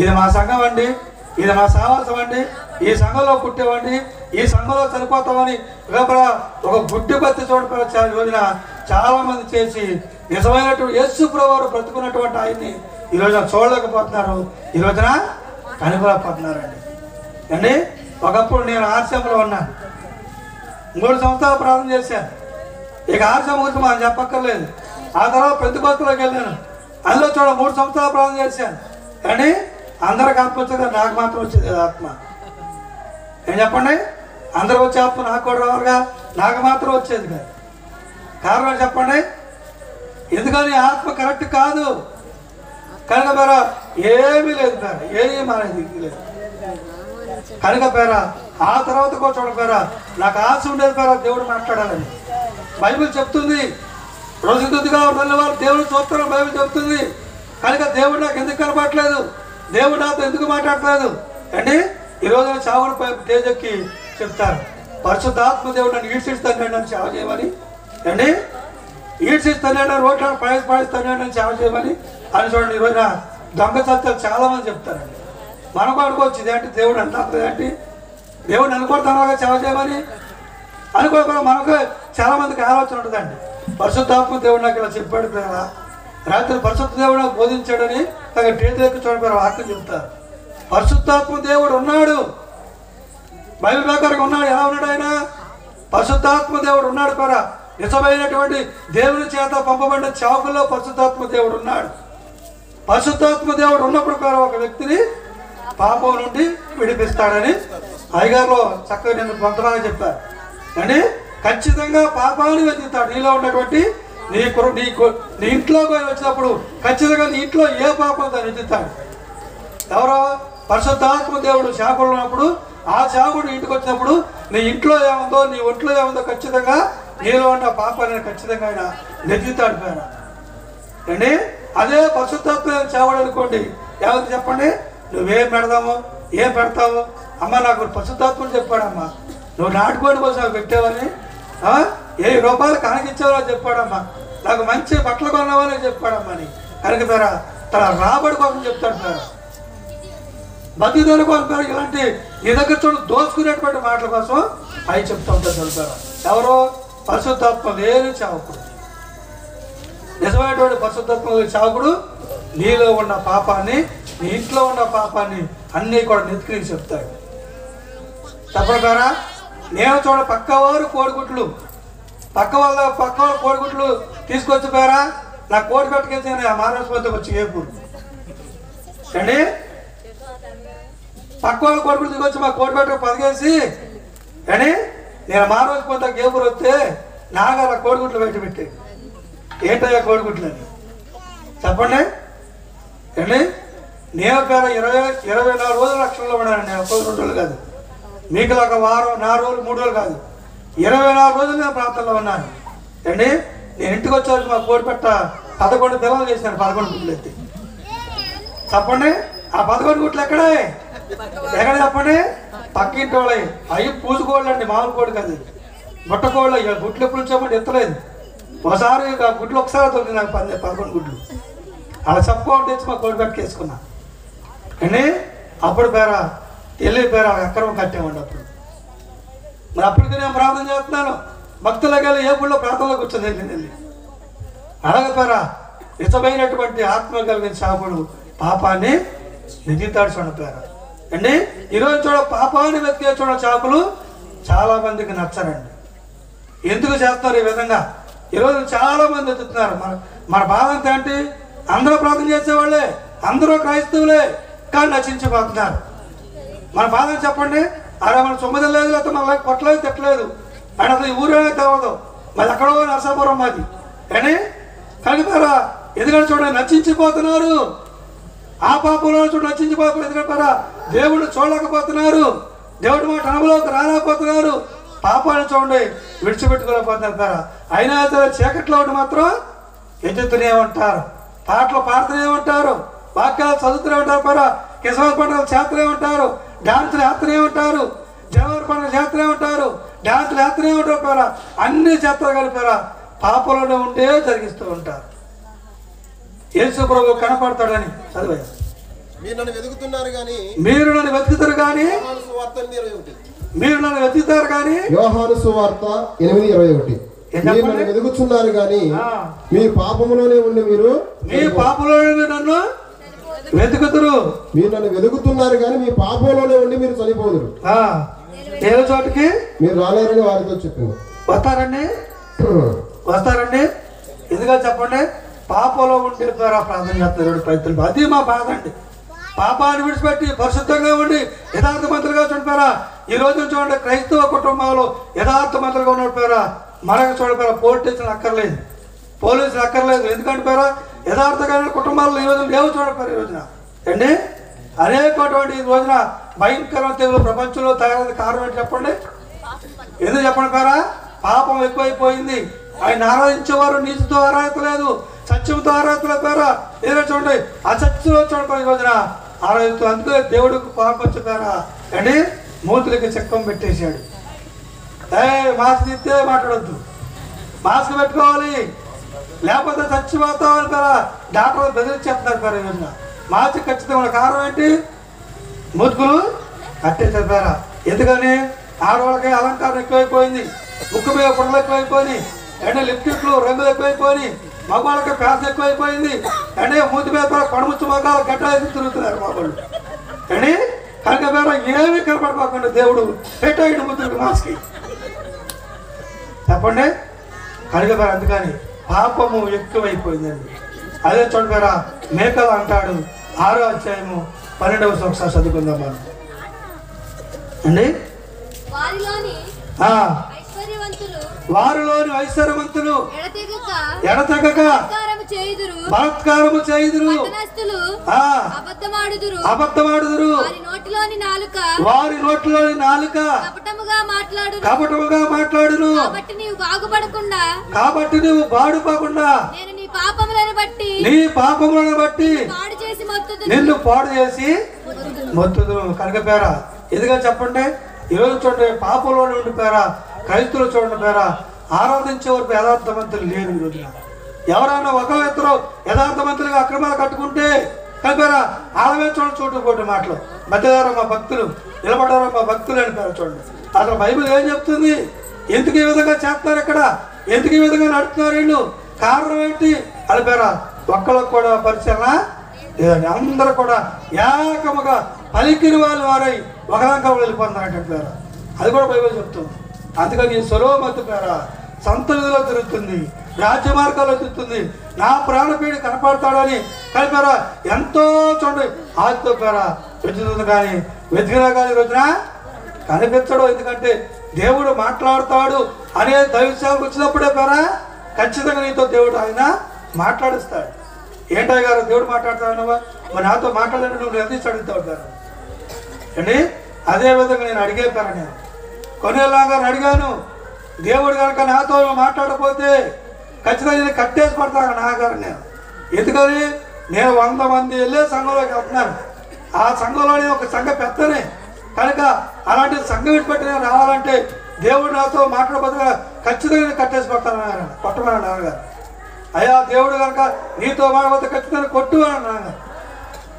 ఇది మా సంఘం అండి ఇది మా సావాసం అండి. ఈ సంఘంలో పుట్టేవాడిని ఈ సంఘంలో చనిపోతామని లోపల ఒక గుడ్డి బతి చూడ రోజున చాలా మంది చేసి నిజమైనటువంటి యేసు ప్రభువారు బ్రతుకున్నటువంటి ఆయన్ని ఈ రోజున చూడలేకపోతున్నారు. ఈ రోజున కనుగొనకపోతున్నారండి అండి ఒకప్పుడు నేను ఆర్సంలో ఉన్నాను మూడు సంవత్సరాలు ప్రారంభం చేశాను. ఇక ఆర్సం గురించి మనం చెప్పక్కర్లేదు. ఆ తర్వాత ప్రతిపత్తులోకి వెళ్ళాను. అందులో చూడ మూడు సంవత్సరాలు ప్రారంభం చేశాను. కానీ అందరికి ఆత్మ వచ్చేది? నాకు మాత్రం వచ్చేది ఆత్మ. ఏం చెప్పండి? అందరూ వచ్చే ఆత్మ నాకు కూడా రావాలిగా నాకు మాత్రం వచ్చేది కాదు. కారణం చెప్పండి? ఎందుకని ఆత్మ కరెక్ట్ కాదు? కనుక పేర ఏమీ లేదు పేర ఏమీ మానేది లేదు. కనుక పేర ఆ తర్వాత కూడా చూడ పేర నాకు ఆశ ఉండేది పేర దేవుడు మాట్లాడాలని. బైబిల్ చెప్తుంది. రోజుగా ఉన్న వాళ్ళు దేవుడు చూస్తారు బైబిల్ చెప్తుంది. కనుక దేవుడు నాకు ఎందుకు కనపడలేదు దేవుడు నాతో ఎందుకు మాట్లాడలేదు అండి ఈ రోజున చావును పై తేజెక్కి చెప్తారు. పరిశుద్ధాత్మ దేవుడు నన్ను ఈడ్చిస్తాను నన్ను సేవ చేయమని. అండి ఈడ్చిస్తాను రోడ్ల పడేసి పడేస్తాను నన్ను సేవ చేయమని. అని చూడండి ఈ రోజున దొంగ సత్యాలు చాలా మంది చెప్తారండి. మనకు అనుకోవచ్చు ఇదేంటి దేవుడు అంటారు ఏంటి దేవుడు అనుకుంటున్నాగా సేవ చేయమని. అనుకోకుండా మనకు చాలా మందికి ఆలోచన ఉంటుందండి. పరిశుద్ధాత్మ దేవుడు నాకు ఇలా చెప్పాడు కదా రాత్రి పరిశుద్ధ దేవుడు నాకు బోధించాడని నాకు టేతులు ఎక్కి చూడబోయే వాక్యం చెప్తారు. పరిశుద్ధాత్మ దేవుడు ఉన్నాడు. బైబిల్ ప్రకారం ఉన్నాడు. ఎలా ఉన్నాడు ఆయన? పరిశుద్ధాత్మ దేవుడు ఉన్నాడు పర. నిజమైనటువంటి దేవుని చేత పంపబడిన చావుకుల్లో పరిశుద్ధాత్మ దేవుడు ఉన్నాడు. పరిశుద్ధాత్మ దేవుడు ఉన్నప్పుడు కూడా ఒక వ్యక్తిని పాపం నుండి విడిపిస్తాడని అయ్యగారులో చక్కగా నేను కొంతమంది చెప్పారు అని ఖచ్చితంగా పాపాన్ని వెతుకుతాడు. నీలో ఉన్నటువంటి నీ కొర- నీ నీ ఇంట్లోకి వచ్చినప్పుడు ఖచ్చితంగా నీ ఇంట్లో ఏ పాపం తను వెతుకుతాడు? ఎవరో పరిశుద్ధాత్మ దేవుడు చేపలు ఉన్నప్పుడు ఆ చేపడు ఇంటికి వచ్చినప్పుడు నీ ఇంట్లో ఏముందో నీ ఒంట్లో ఏముందో ఖచ్చితంగా నీలో ఉన్న పాపాలను ఖచ్చితంగా ఆయన నెగ్గుతాడు ఆయన అండి? అదే పరిశుద్ధాత్మ చేపడు అనుకోండి. ఏమవుతుంది చెప్పండి? నువ్వేం పెడదాము ఏం పెడతావు? అమ్మ నాకు పరిశుద్ధాత్ముడు చెప్పాడమ్మా. నువ్వు నాటుకోడి కోసం పెట్టావని ఏ రూపాయలు కనకిచ్చావని చెప్పాడమ్మా. నాకు మంచి బట్టలు కొన్నావని చెప్పాడమ్మా అని. కనుక పేర తన రాబడి కోసం చెప్తాడు సార్ బతిదాని కోసం ఇలాంటి నీ దగ్గర చూడు దోచుకునేటువంటి మాటల కోసం అవి చెప్తూ ఉంటారు చదువుతారు ఎవరో పరిశుద్ధాత్మ లేని చావకుడు. నిజమైనటువంటి పరిశుద్ధత్వ చావుకుడు నీలో ఉన్న పాపాన్ని నీ ఇంట్లో ఉన్న పాపాన్ని అన్నీ కూడా నెత్తికి చెప్తాడు. చెప్పడం నేను చూడ పక్కవారు కోడిగుడ్లు. పక్క వాళ్ళ పక్క వాళ్ళ కోడిగుడ్లు తీసుకొచ్చిపోయారా నా కోడి పెట్టుకెళ్తే ఆ మహారాష్ట్రకి వచ్చి ఏపు అండి పక్క వాళ్ళ కోడిగుడ్లు మా కోడి పెట్టకు పదిగేసి కానీ నేను మా రోజు కొంత గేపురు వస్తే నాగల కోడిగుడ్లు పెట్టి పెట్టి ఏంటయ్యా కోడిగుడ్లు అని? చెప్పండి. ఏండి నేను పేర ఇరవై ఇరవై నాలుగు రోజులు లక్షల్లో ఉన్నాను. నేను ఒక్క రెండు రోజులు కాదు. మీకు ఒక వారం నాలుగు రోజులు మూడు రోజులు కాదు. ఇరవై నాలుగు రోజులు నేను ప్రాంతంలో ఉన్నాను. ఏండి నేను ఇంటికి వచ్చేసరికి మా కోడి పెట్ట పదకొండు పిల్లలు చేశాను పదకొండు గుడ్లు ఎత్తి చెప్పండి. ఆ పదకొండు గుట్లు ఎక్కడే? ఎక్కడ చెప్పండి పక్కింటి వాళ్ళ అవి పూసుకోళ్ళు అండి మామూలు కోడి కాదు. బుట్టకోళ్ళు ఇక గుడ్లు ఎప్పుడు వచ్చామంటే ఎత్తలేదు. ఒకసారి ఇక గుడ్లు ఒకసారి తొలి నాకు పది పదకొండు గుడ్లు. అలా చెప్పుకోవడం తెచ్చి మా కోడి పెట్టుకేసుకున్నా అండి అప్పుడు పేర వెళ్ళి పేర అక్రమం కట్టేవాడి అప్పుడు. మరి అప్పటికి నేను ప్రార్థన చేస్తున్నాను. భక్తులకి వెళ్ళి ఏ గుళ్ళో ప్రార్థనలో కూర్చొని వెళ్ళి వెళ్ళి. అలాగే పేర నిజమైనటువంటి ఆత్మ కలిగిన చాపుడు పాపాన్ని నిధితాడు చూడ పేరా. అండి? ఈరోజు చూడ పాపాన్ని వెతికే చూడ చేపలు చాలా మందికి నచ్చరండి. ఎందుకు చేస్తారు ఈ విధంగా? ఈరోజు చాలా మంది వెతుకుతున్నారు. మన మన బాధ అంతా ఏంటి? అందరూ ప్రార్థన చేసేవాళ్ళే అందరూ క్రైస్తవులే కానీ నశించిపోతున్నారు. మన బాధ చెప్పండి? అరే మన సొమ్మిది లేదు లేకపోతే మన కొట్టలేదు తిట్టలేదు. అండ్ అసలు ఈ ఊరే తెలవదు మరి ఎక్కడో నరసాపురం మాది. కానీ కలిపారా ఎందుకంటే చూడండి నచ్చించిపోతున్నారు ఆ పాపంలో చూడ నచ్చించిపోతున్నారు ఎందుకంటారా? దేవుడు చూడలేకపోతున్నారు. దేవుడి మాట అనుభవంలోకి రాలేకపోతున్నారు. పాపాన్ని చూడండి విడిచిపెట్టుకోలేకపోతున్నారు అయినా సరే చీకట్లో ఉండి మాత్రం ఎదుగుతూనే ఉంటారు. పాటలు పాడుతూనే ఉంటారు. వాక్యాలు చదువుతూనే ఉంటారు పరా కిసమస్ పండుగలు చేస్తూనే ఉంటారు. డాన్సులు వేస్తూనే ఉంటారు. జనవరి పండుగ చేస్తూనే ఉంటారు. డాన్సులు వేస్తూనే ఉంటారు పరా అన్ని చేస్తారు కలిపారా పాపలోనే ఉండే జరిగిస్తూ ఉంటారు. యేసు ప్రభు కనపడతాడని చదివా. మీరు నన్ను వెతుకుతున్నారు కానీ మీరు నన్ను వెతుకుతారు కానీ మీరు నన్ను వెతుకుతారు కానీ యోహాను సువార్త ఎనిమిది ఇరవై ఒకటి. మీరు? నన్ను వెతుకుతున్నారు కానీ. మీ పాపములోనే ఉండి మీరు మీ పాపంలో నన్ను వెతుకుతురు. మీరు నన్ను వెతుకుతున్నారు కానీ మీ పాపంలోనే ఉండి మీరు చనిపోదురు. ఆ, ఏ చోటికి? మీరు రాలేరని వారితో చెప్పింది వస్తారండి. వస్తారండి. ఎందుకని చెప్పండి? పాపంలో ఉండి ద్వారా ప్రార్థన చేస్తారు. ప్రయత్నం అది మా బాధ అండి. పాపాన్ని విడిచిపెట్టి పరిశుద్ధంగా ఉండి యథార్థమంతులుగా చూడిపోయారా ఈ రోజు చూడండి క్రైస్తవ కుటుంబాలు యథార్థమంతులుగా ఉన్నట్టుపోయారా మనకు చూడిపోయారా పోలీస్ అక్కర్లేదు. పోలీసులు అక్కర్లేదు. ఎందుకంటే పేరా యథార్థమైన కుటుంబాలు ఈ రోజు లేవు చూడకపోయారు ఈ రోజున. అండి అనేకటువంటి ఈ రోజున భయంకరమైన తెలుగు ప్రపంచంలో తయారైన కారణం ఏంటి చెప్పండి? ఎందుకు చెప్పండి పేరా? పాపం ఎక్కువైపోయింది. ఆయన ఆరాధించేవారు నీతితో ఆరాధించలేదు. సత్యంతో ఆరాధన పేరా ఏదో చూడండి. అసత్యంలో చూడండి ఈ రోజున ఆరాధిస్తూ అందుకే దేవుడికి పాపం వచ్చి అని అండి మూతులకి చక్కం పెట్టేశాడు. ఏ మాస్క్ తీస్తే మాట్లాడొద్దు. మాస్క్ పెట్టుకోవాలి. లేకపోతే చచ్చిపోతామని పేరా డాక్టర్ బెదిరించేస్తున్నారు పేరు ఈ రోజున. మాస్క్ ఖచ్చితంగా కారణం ఏంటి? మూతుకులు కట్టేసారు పేరా. ఎందుకని? ఆడవాళ్ళకి అలంకారం ఎక్కువైపోయింది. ముక్కు మీద పొడలు ఎక్కువైపోయి ఎండ లిప్టిక్లు రంగులు ఎక్కువైపోయి మగవాళ్ళకి పేస ఎక్కువైపోయింది. ఎండ మూతి మీద పేర కొడముచ్చు మగాలు గడ్డ వేసి తిరుగుతున్నారు మగవాళ్ళు. కానీ కనుక పేర ఏమీ కనపడిపోకుండా దేవుడు పెట్టాడు ముద్దులకు మాస్కి. చెప్పండి? కనుక పేర అందుకని పాపము ఎక్కువైపోయిందండి అదే చూడండి పేర మేకలు అంటాడు. ఆరో అధ్యాయము పన్నెండవ ఒకసారి చదువుకుందాం మనం. అండి? వారిలోని ఐశ్వర్యవంతులు ఎడతెగక. బలాత్కారము చేయుదురు. అబద్ధమాడుదురు. అబద్ధమాడుదురు. వారి నోటిలోని నాలుక వారి నోట్లోని నాలుక కపటముగా మాట్లాడును. కపటముగా మాట్లాడును. కాబట్టి నీవు బాగుపడకుండా కాబట్టి నువ్వు బాడుకోకుండా నేను నీ పాపములను బట్టి నీ పాపములను బట్టి పాడు చేసి మొత్తుదు నిన్ను పాడు చేసి మొత్తుదు కనుక పేర ఎదుగా చెప్పండి? ఈరోజు చూడండి పాపంలోనే ఉండి పేర క్రైస్తులు చూడండి పేర ఆరాధించే వరకు యథార్థవంతులు లేరు ఈరోజు ఎవరైనా ఒక ఇద్దరు యథార్థవంతులుగా అక్రమాలు కట్టుకుంటే కలిపారా ఆడమే చూడండి చోటు పోటీ మాటలు. మధ్యదారు మా భక్తులు నిలబడారు మా భక్తులు అని పేరు చూడండి. అసలు బైబిల్ ఏం చెప్తుంది? ఎందుకు ఈ విధంగా చేస్తున్నారు ఇక్కడ? ఎందుకు ఈ విధంగా నడుపుతున్నారు వీళ్ళు? కారణం ఏంటి? అని పేరా ఒక్కళ్ళకు కూడా పరిశీలన లేదండి. అందరూ కూడా ఏకముగా పలికిన వాళ్ళు వారై ఒకదాకా వెళ్ళిపోతున్నారు పేర. అది కూడా బైబిల్ చెప్తుంది. అందుకని ఈ సొలోమతి పేర సంతలో తిరుగుతుంది రాజ్య మార్గాల్లో తిరుగుతుంది. నా ప్రాణపీడి కనపడతాడని కలిపారా? ఎంతో చూడండి ఆదితో పేరా వెతుకుతుంది కానీ వెతికినా కానీ రోజున కనిపించడు. ఎందుకంటే దేవుడు మాట్లాడతాడు అనే దైవశాలకు వచ్చినప్పుడే పేరా? ఖచ్చితంగా నీతో దేవుడు ఆయన మాట్లాడిస్తాడు. ఏంటో గారు దేవుడు మాట్లాడతాడనవా మరి నాతో మాట్లాడండి నువ్వు ఎంత అడుగుతావు గారు? అండి అదే విధంగా నేను అడిగే పేరా నేను? కొనేలాగా అడిగాను. దేవుడు కనుక నాతో మాట్లాడకపోతే ఖచ్చితంగా నేను కట్టేసి పడతాను నాగారు నేను. ఎందుకని? నేను వంద మంది వెళ్ళే సంఘంలోకి వెళ్తున్నాను. ఆ సంఘంలోనే ఒక సంఘ పెద్దనే. కనుక అలాంటి సంఘం విడిపెట్టి నేను రావాలంటే దేవుడు నాతో మాట్లాడబోతుగా ఖచ్చితంగా నేను కట్టేసి పడతాను నాన్న కొట్టమని నాన్నగారు అయ్యా దేవుడు కనుక నీతో మాట్లాడితే ఖచ్చితంగా కొట్టు అని నాన్నగారు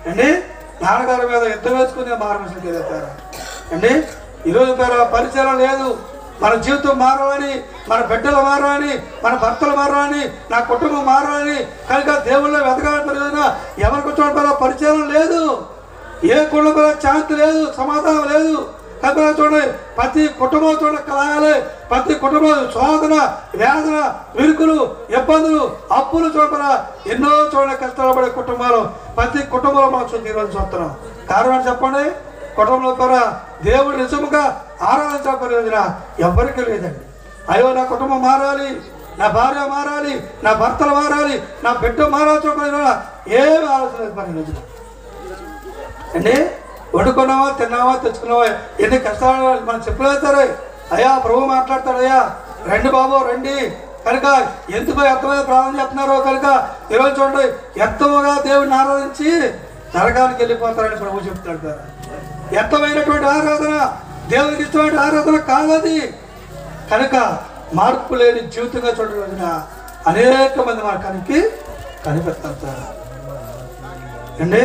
అండి నాన్నగారి మీద యుద్ధం వేసుకుని మార్గదర్శనం చేస్తారు అండి ఈరోజు పేరు పరిచయం లేదు. మన జీవితం మారాలని మన బిడ్డలు మారాలని మన భర్తలు మారాలని నా కుటుంబం మారాలని కనుక దేవుళ్ళు వెతకాలని పరిచయం ఎవరికి చూడడం పరిచయం లేదు. ఏ కుటుంబం శాంతి లేదు సమాధానం లేదు. కనుక చూడండి ప్రతి కుటుంబం చూడ కలగాలి ప్రతి కుటుంబం శోధన వేదన విరుకులు ఇబ్బందులు అప్పులు చూడపడ ఎన్నో చూడ కష్టాలు పడే కుటుంబాలు. ప్రతి కుటుంబంలో మనం చూసి ఈరోజు చూస్తున్నాం. కారణం చెప్పండి? కుటుంబంలో కూడా దేవుడు నిజముగా ఆరాధించే ప్రయోజన ఎవరికీ లేదండి. అయ్యో నా కుటుంబం మారాలి నా భార్య మారాలి నా భర్తలు మారాలి నా బిడ్డ మారాల్సిన ప్రయోజన ఏమి ఆలోచన లేదు పని రోజున అండి వండుకున్నావా తిన్నావా తెచ్చుకున్నావా ఎన్ని కష్టాలు మనం చెప్పలేస్తారే అయ్యా ప్రభు మాట్లాడతాడు అయ్యా రండి బాబు రండి. కనుక ఎందుకు వ్యర్థమైన ప్రార్థన చెప్తున్నారో కనుక ఈరోజు చూడండి వ్యర్థముగా దేవుడిని ఆరాధించి నరకానికి వెళ్ళిపోతారని ప్రభు చెప్తాడు కదా. వ్యర్థమైనటువంటి ఆరాధన దేవునికి ఇష్టమైన ఆరాధన కాదది. కనుక మార్పు లేని జీవితంగా చూడడం అనేక మంది మార్గానికి కనిపెడతారు. అండి?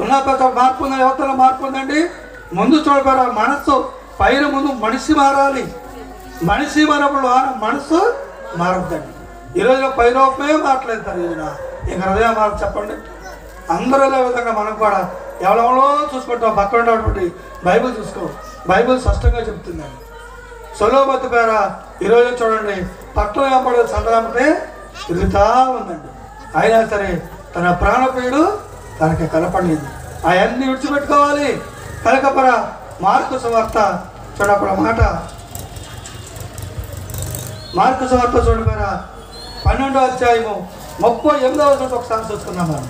ఉన్న ప్రతి మార్పు ఉందా యువతలో మార్పు ఉందండి. ముందు చూడబడ మనస్సు పైన ముందు మనిషి మారాలి. మనిషి మారప్పుడు మనసు మారద్దండి. ఈరోజు పై మాట్లాడతారు ఈరోజు ఈ హృదయం మాట చెప్పండి? అందరూ అదే విధంగా మనం కూడా ఎవరెవరో చూసుకుంటాం పక్కన ఉన్నటువంటి బైబిల్ చూసుకో. బైబిల్ స్పష్టంగా చెప్తుందండి. సొలోబతి పేర ఈరోజు చూడండి పట్టణం వెంబడి సందరామతే తిరుగుతా ఉందండి. అయినా సరే తన ప్రాణప్రియుడు తనకి కనపడలేదు. అవన్నీ విడిచిపెట్టుకోవాలి. కనకపర మార్కు సువార్త చూడప్పుడు మాట. మార్కు సువార్త చూడపర పన్నెండో అధ్యాయము ముప్పై ఎనిమిదవ వచనం ఒకసారి చూసుకుందాం మనం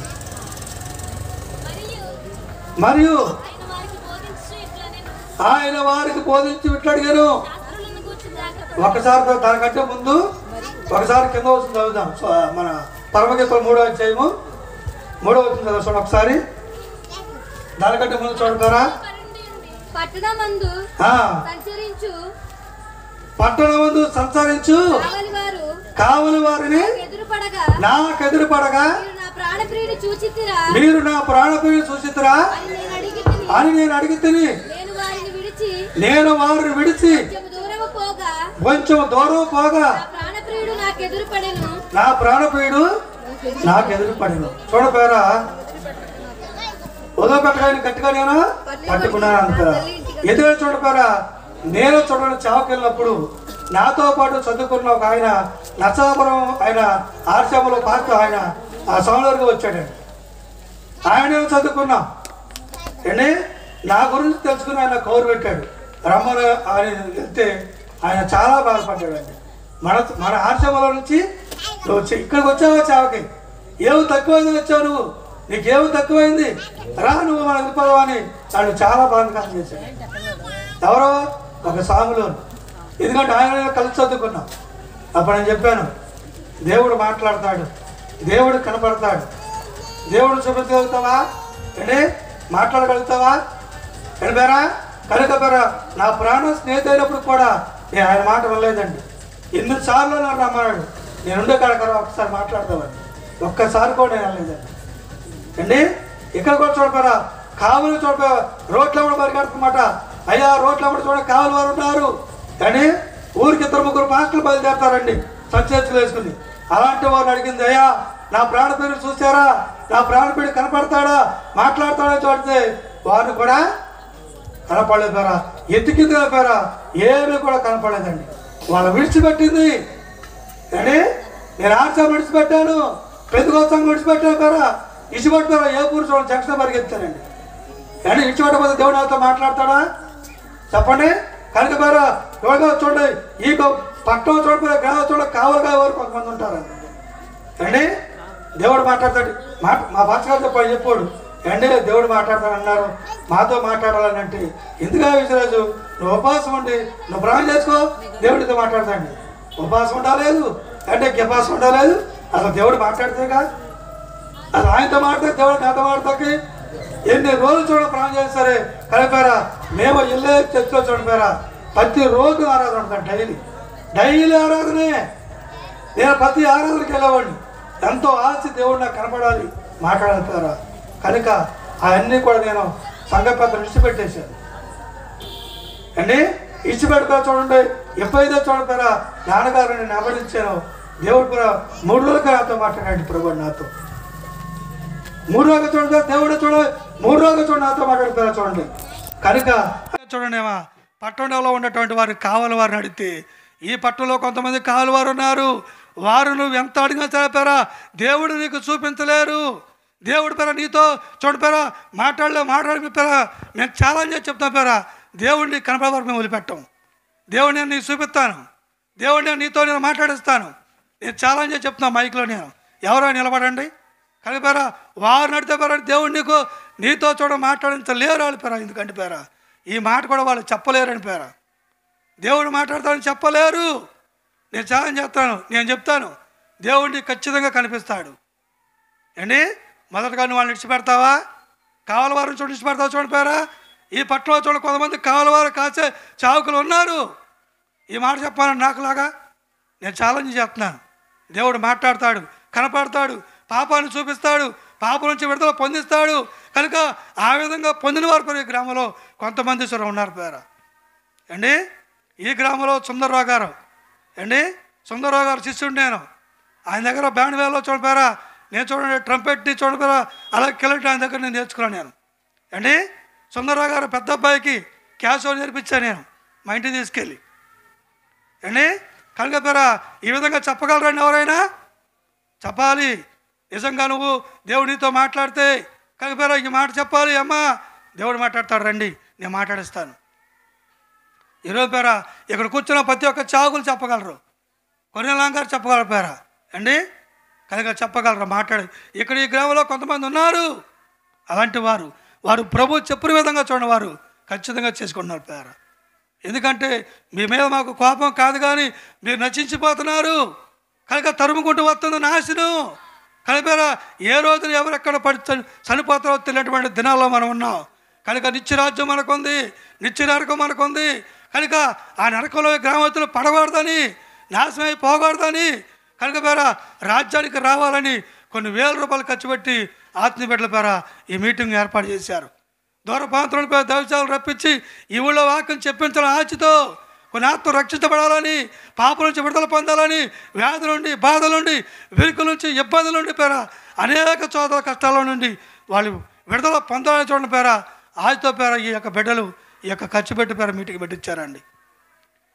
మరియు ఆయన వారికి బోధించు ఆయన వారికి బోధించి ఇట్లా నేను విట్లాడిగాను శాస్త్రులను కూర్చుని జాగ్రత్త ఒకసారి దానికంటే ముందు ఒకసారి కింద వచ్చింది చదువుదాం. మన పరమగీతం మూడో అధ్యాయము మూడో వచ్చింది చదువు చూడండి ఒకసారి. దానికంటే ముందు చూడతారా? పట్టణమందు సంచరించు. పట్టణ ముందు సంచరించు. కావలి వారు కావలి వారిని నాకు ఎదురుపడగా మీరు నా ప్రాణప్రియుని చూచితిరా. మీరు నా ప్రాణప్రియుని సూచితురా అని నేను అడిగి తిని నేను వారిని విడిచి కొంచెం దూరం పోగా. నా ప్రాణప్రియుడు నాకు ఎదురుపడెను నా ప్రాణప్రియుడు నాకు ఎదురుపడిను చూడపోయారా వదలపెట్టడానికి గట్టిగా నేను పట్టుకున్నాను అంత ఎదురు చూడపోయారా? నేను చూడని చావకెళ్ళినప్పుడు నాతో పాటు చదువుకున్న ఒక ఆయన నచ్చాపురం ఆయన ఆర్షములో పార్టీ ఆయన ఆ సోమవారికి వచ్చాడు. ఆయన చదువుకున్నాం? ఏంటి? నా గురించి తెలుసుకుని ఆయన కౌరు పెట్టాడు. రమ్మని ఆయన వెళ్తే ఆయన చాలా బాధపడ్డాడండి. మన మన ఆశ్రమంలో నుంచి నువ్వు ఇక్కడికి వచ్చావా చావకి? ఏమి తక్కువైంది వచ్చావు నువ్వు? నీకేమి తక్కువైంది? రా నువ్వు మన వెళ్ళిపోదావు అని ఆయన చాలా బాధకారం చేశాడు ఎవరో? ఒక సాములో ఎందుకంటే ఆయన కలిసి చదువుకున్నాం. అప్పుడు నేను చెప్పాను దేవుడు మాట్లాడతాడు దేవుడు కనపడతాడు. దేవుడు చూపించగలుగుతావా అంటే మాట్లాడగలుగుతావా? వెళ్ళిపోయారా కనుక పేరా నా ప్రాణం స్నేహితు అయినప్పుడు కూడా నేను ఆయన మాట వినలేదండి. ఎన్నిసార్లు నన్ను రమ్మన్నాడు. నేను ఉండే కాడకరా ఒక్కసారి మాట్లాడతామని ఒక్కసారి కూడా నేను వెళ్ళలేదండి అండి ఇక్కడ కూడా చూడపోరా. కావులు చూడపో రోడ్లో కూడా పరిగెడుతున్నమాట అయ్యా రోడ్ల కూడా చూడ కావాలి వారు ఉన్నారు. కానీ ఊరికి ఇద్దరు ముగ్గురు మాస్టర్లు బయలుదేరతారండి. సంచేతులు వేసుకుని. అలాంటి వారు అడిగింది అయ్యా నా ప్రాణపీడు చూసారా నా ప్రాణపీడు కనపడతాడా? మాట్లాడతాడా? చూడితే వారు కూడా కనపడలేదు పేరా ఎత్తుకింది పేరా ఏమీ కూడా కనపడలేదండి. వాళ్ళు విడిచిపెట్టింది. కానీ నేను ఆర్చా విడిచిపెట్టాను. పెద్దగోత్సవం విడిచిపెట్టాను పేరా? ఇచ్చిపెట్టారా ఏ పురుషుడు చూడండి జంక్షన్ పరిగెత్తానండి కానీ ఇచ్చిపెట్టకపోతే దేవుడు నాతో మాట్లాడతాడా? చెప్పండి? కనుక పేరా. చూడండి. ఈ పట్టణం చూడకపోతే గ్రామం చూడ కావలుగా వారు కొంతమంది ఉంటారండి అండి దేవుడు మాట్లాడతాడు. మాట మా భాష గారు చెప్పాడు చెప్పాడు. అండి దేవుడు మాట్లాడతానన్నారు మాతో మాట్లాడాలని అంటే ఎందుకు విశ్వరాజు? నువ్వు ఉపవాసం ఉండి నువ్వు ప్రాణం చేసుకో దేవుడితో మాట్లాడతాండి. ఉపవాసం ఉండలేదు అంటే గిపాసం ఉండలేదు అసలు దేవుడు మాట్లాడితేగా? అసలు ఆయనతో మాట్లాడితే దేవుడు నాతో మాట్లాడతాకి? ఎన్ని రోజులు చూడ ప్రాణం సరే కలిపారా మేము ఇల్లే చర్చలో చూడపారా ప్రతి రోజు ఆరాధన ఉంటాను డైలీ. డైలీ ఆరాధనే. నేను ప్రతి ఆరాధనకి వెళ్ళేవాడిని. ఎంతో ఆశ దేవుడు నాకు కనపడాలి మాట్లాడతారా కనుక అవన్నీ కూడా నేను సంఘ పెద్దలు ఇచ్చిపెట్టేశాను. అండి ఇచ్చిపెడతా చూడండి. ఎప్పుడైతే చూడతారా నాన్నగారు నేను అమరించాను దేవుడు కూడా మూడు రోజులు నాతో మాట్లాడండి ప్రభు నాతో. మూడు రోజులు చూడండి దేవుడు చూడ మూడు రోజులు చూడండి నాతో మాట్లాడుతారా చూడండి. కనుక చూడండి పట్టణంలో ఉన్నటువంటి వారు కావాలి వారిని అడిగితే ఈ పట్టణంలో కొంతమంది కావాలి వారు ఉన్నారు. వారు నువ్వు ఎంత అడిగినా చదివారా దేవుడు నీకు చూపించలేరు. దేవుడు పేరా నీతో చూడపేరా మాట్లాడలే మాట్లాడి పేరా మేము ఛాలెంజ్ చేసి చెప్తాం పేరా దేవుడిని కనపడే వరకు మేము వదిలిపెట్టాం. దేవుడిని నేను నీకు చూపిస్తాను. దేవుడిని నీతో నేను మాట్లాడిస్తాను. నేను ఛాలెంజ్ చేసి చెప్తున్నాను మైక్లో నేను. ఎవరో నిలబడండి. కనిపారా వారు నడితే పేరా దేవుడు నీకు నీతో చూడ మాట్లాడించలేరు వాళ్ళు పేరా ఎందుకంటే పేరా? ఈ మాట కూడా వాళ్ళు చెప్పలేరని పేరా? దేవుడు మాట్లాడతాడని చెప్పలేరు. నేను సహాయం చేస్తాను నేను చెప్తాను. దేవుడిని ఖచ్చితంగా కనిపిస్తాడు. ఏండి మొదటగా నువ్వు వాళ్ళని విడిచిపెడతావా? కావల వారిని చూడ చూడండి పేరా? ఈ పట్టణంలో చూడ కొంతమంది కావలవారు కాసే చావుకులు ఉన్నారు. ఈ మాట చెప్పాలని నాకులాగా? నేను ఛాలెంజ్ చేస్తున్నాను. దేవుడు మాట్లాడతాడు కనపడతాడు పాపాన్ని చూపిస్తాడు పాపం నుంచి విడుదల పొందిస్తాడు. కనుక ఆ విధంగా పొందిన వారు కూడా ఈ గ్రామంలో కొంతమంది సరే ఉన్నారు పేరా? అండి ఈ గ్రామంలో సుందరరావు గారు. అండి సుందరరావు గారు శిష్యుడు నేను. ఆయన దగ్గర బ్యాండ్ వేలో చూడపోయారా నేను చూడండి ట్రంపెట్ని చూడపోయారా అలా కిలటి ఆయన దగ్గర నేను నేర్చుకున్నాను నేను. అండి సుందరరావు గారు పెద్ద అబ్బాయికి క్యాష్ నేర్పించాను నేను మా ఇంటికి తీసుకెళ్ళి. అండి కనుక పేరా ఈ విధంగా చెప్పగలరండి ఎవరైనా? చెప్పాలి. నిజంగా నువ్వు దేవుడితో మాట్లాడితే కనుక పేరా ఈ మాట చెప్పాలి అమ్మా దేవుడు మాట్లాడతాడు రండి నేను మాట్లాడిస్తాను. ఈరోజు పేరా ఇక్కడ కూర్చున్న ప్రతి ఒక్క చాకులు చెప్పగలరు. కొన్నిలాం గారు చెప్పగలరు పేరా? అండి? కనుక చెప్పగలరు మాట్లాడి. ఇక్కడ ఈ గ్రామంలో కొంతమంది ఉన్నారు. అలాంటి వారు వారు ప్రభు చెప్పిన విధంగా చూడండి వారు ఖచ్చితంగా చేసుకుంటున్నారు పేరా. ఎందుకంటే మీ మీద మాకు కోపం కాదు కానీ మీరు నశించిపోతున్నారు. కనుక తరుముకుంటూ వస్తుంది నాశనం. కలిపారా ఏ రోజున ఎవరెక్కడ పడి చనిపోతారో తెలియనటువంటి దినాల్లో మనం ఉన్నాం. కనుక నిత్యరాజ్యం మనకుంది నిత్య నరకం మనకుంది. కనుక ఆ నరకంలో గ్రామస్తులు పడకూడదని నాశనమై పోకూడదని కనుక పేర రాజ్యానికి రావాలని కొన్ని వేల రూపాయలు ఖర్చు పెట్టి ఆత్మీయ బిడ్డల పేర ఈ మీటింగ్ ఏర్పాటు చేశారు. దూర ప్రాంతంలో దైవచాలు రప్పించి ఈ ఊళ్ళో వాక్యం చెప్పించడం ఆచితో కొన్ని ఆత్మ రక్షించబడాలని పాప నుంచి విడుదల పొందాలని వ్యాధుల నుండి బాధల నుండి వెనుకల నుంచి ఇబ్బందుల నుండి పేర అనేక చోదల కష్టాల నుండి వాళ్ళు విడుదల పొందాలని చూడండి పేర ఆచితో పేర ఈ యొక్క బిడ్డలు ఈ యొక్క ఖర్చు పెట్టి పేర మీటికి పెట్టించారండి.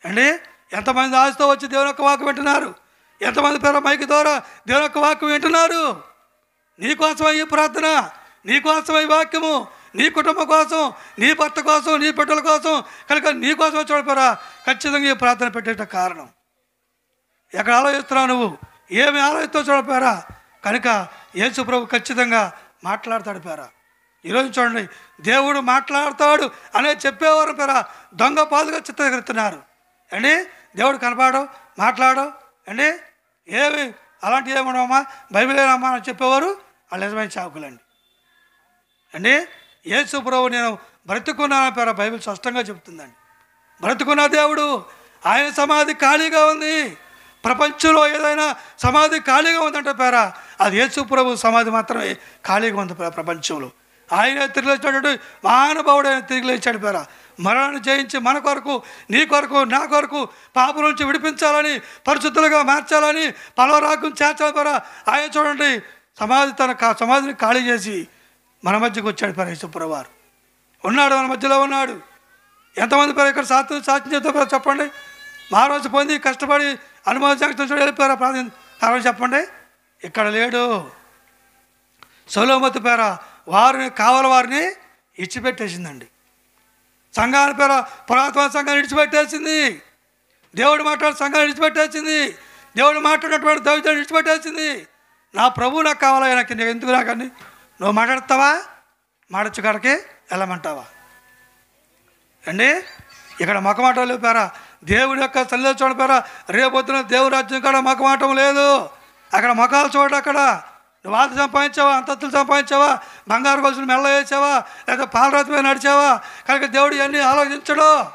అండి ఎంతమంది ఆశతో వచ్చి దేవుని యొక్క వాక్యం వింటున్నారు? ఎంతమంది పేర మైకి ద్వారా దేవుని యొక్క వాక్యం వింటున్నారు? నీకోసమే ఈ ప్రార్థన నీకోసమే ఈ వాక్యము నీ కుటుంబం కోసం నీ భర్త కోసం నీ బిడ్డల కోసం కనుక నీ కోసం చూడపోరా. ఖచ్చితంగా ఈ ప్రార్థన పెట్టేట కారణం. ఎక్కడ ఆలోచిస్తున్నావు నువ్వు? ఏమి ఆలోచిస్తావు చూడపోరా? కనుక యేసు ప్రభు ఖచ్చితంగా మాట్లాడతాడు పేరా. ఈరోజు చూడండి దేవుడు మాట్లాడతాడు అనే చెప్పేవారు పేరా. దొంగ పాదుగా చిత్రీకరిస్తున్నారు అండి దేవుడు కనపడడం మాట్లాడడం. అండి ఏమి? అలాంటి ఏమన్నామా బైబిల్ ఏమమ్మా అని చెప్పేవారు? వాళ్ళు నిజమైన చావుకులండి అండి యేసు ప్రభు నేను బ్రతుకున్నాను పేర బైబిల్ స్పష్టంగా చెప్తుందండి. బ్రతుకున్న దేవుడు ఆయన సమాధి ఖాళీగా ఉంది. ప్రపంచంలో ఏదైనా సమాధి ఖాళీగా ఉందంటే పేర అది యేసు ప్రభు సమాధి మాత్రమే ఖాళీగా ఉంది ప్రపంచంలో. ఆయన తిరిగి లేచాడు మహానుభావుడు ఆయన తిరిగి లేచాడు పేర. మరణాన్ని జయించి మన కొరకు నీ కొరకు నా కొరకు పాప నుంచి విడిపించాలని పరిశుద్ధులుగా మార్చాలని పలవరాకం చేర్చాలి పేర. ఆయన చూడండి సమాధి తన కా- సమాధిని ఖాళీ చేసి మన మధ్యకు వచ్చాడు పరమేశ్వర వారు ఉన్నాడు మన మధ్యలో ఉన్నాడు. ఎంతమంది పేరు ఇక్కడ సాత్ సాధ్యం చేద్దాం చెప్పండి. మహారాజు రోజు పొంది కష్టపడి అనుభవం వెళ్ళిపోయారా? ప్రార్థన కారణం చెప్పండి. ఇక్కడ లేడు. సోలోమతి పేర వారిని కావాల వారిని ఇచ్చిపెట్టేసిందండి. సంఘాల పేర పురాతన సంఘాన్ని ఇడిచిపెట్టేసింది దేవుడు మాట్లాడే సంఘాన్ని ఇడిచిపెట్టేసింది దేవుడు మాట్లాడినటువంటి దైవజాన్ని ఇడిచిపెట్టేసింది నా ప్రభువు నాకు కావాలా? నాకు ఎందుకు నాకని నువ్వు మాట్లాడతావా? మాడచ్చు కాడకి వెళ్ళమంటావా? అండి ఇక్కడ మకమాటం లేపారా దేవుడి యొక్క సన్నిధి చూడపేరా రేపొద్దున దేవుడి రాజ్యం కాడ మకమాటం లేదు. అక్కడ మకాలు చూడ అక్కడ. నువ్వు ఆస్తి సంపాదించావా? అంతస్తులు సంపాదించావా? బంగారు గొలుసులు మెల్ల వేసావా? లేదా పాలరాతి మీద నడిచావా? కనుక దేవుడు ఇవన్నీ ఆలోచించడు.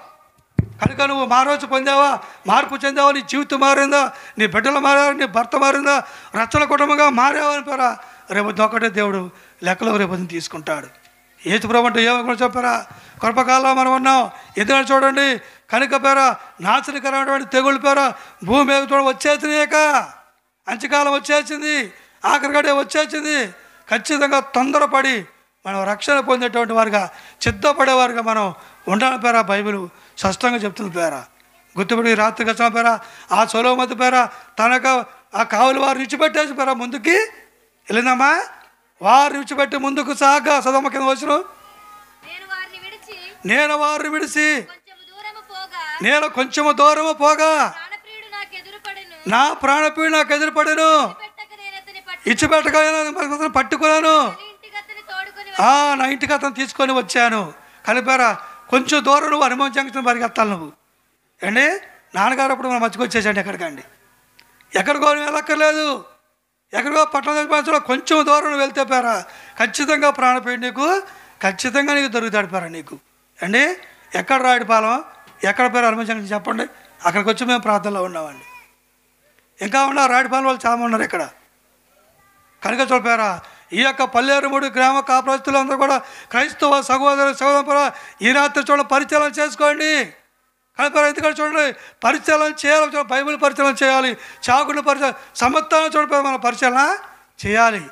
కనుక నువ్వు మారోచు పొందావా? మార్పు చెందావా? నీ జీవితం మారిందా? నీ బిడ్డలు మారారు? నీ భర్త మారిందా? రచ్చల కుటుంబంగా మారావా? అని పేరా. రేపు ఒకటే దేవుడు లెక్కలో రేపు తీసుకుంటాడు. ఏసు ప్రభు అంటే ఏమనుకుని చెప్పారా? కృపకాలం మనం ఉన్నాం. ఎదురు చూడండి కనుక పేర నాశనకరమైనటువంటి తెగుళ్ళ పేర భూమి మీద చూడ వచ్చేసినాక అంచకాలం వచ్చేసింది ఆఖరిగడే వచ్చేసింది. ఖచ్చితంగా తొందరపడి మనం రక్షణ పొందేటువంటి వారుగా సిద్ధపడేవారుగా మనం ఉండాలి పేరా బైబిల్ స్పష్టంగా చెప్తుంది పేరా. గుర్తుపడి రాత్రి గచ్చిన పేరా ఆ సొలవ మధ్య పేరా తనక ఆ కావులు వారు విడిచిపెట్టేసి పేరా ముందుకి వెళ్ళిందమ్మా? వారు విడిచిపెట్టి ముందుకు సాగా సదమ్మ కింద వచ్చిన. నేను వారిని విడిచి నేను కొంచెము దూరము పోగా. నా ప్రాణపీడు నాకు ఎదురుపడను. ఇచ్చిపెట్టగా పట్టుకున్నాను. నా ఇంటికి అతను తీసుకొని వచ్చాను. కలిపారా కొంచెం దూరం నువ్వు హనుమాన్ జంక్షన్ పరిగెత్తాలి నువ్వు. అండి నాన్నగారు అప్పుడు మనం మర్చికొచ్చేసండి ఎక్కడికండి? ఎక్కడికో వెళ్ళక్కర్లేదు. ఎక్కడికో పట్టణ కొంచెం దూరం వెళ్తే పేరా. ఖచ్చితంగా ప్రాణపేడు నీకు ఖచ్చితంగా నీకు దొరుకుతాడు పేరా నీకు. అండి ఎక్కడ రాయడిపాలెం ఎక్కడ పేరు హనుమాన్ చెప్పండి. అక్కడికి వచ్చి మేము ప్రార్థనలో ఉన్నామండి. ఇంకా ఉన్నారు రాయడిపాలెం వాళ్ళు చాలా ఉన్నారు ఇక్కడ. కనుక చూపారా ఈ యొక్క పల్లేరుమూడి గ్రామ కాపురస్తులందరూ కూడా క్రైస్తవ సహోదర సహోదరు ఈ రాత్రి చూడ పరిచయం చేసుకోండి. కనుక ఎందుకంటే చూడండి పరిచయం చేయాలి చూడండి బైబిల్ పరిచయం చేయాలి చాకుడు పరిచయం సమత్తాన్ని చూడపోయి మన పరిచయం చేయాలి.